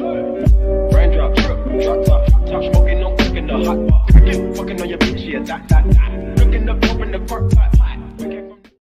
Raindrop, drip, drop top, top smoking, no cooking the hot pot. Fucking on your bitch, yeah, that, that, that. Looking up, open the park pot.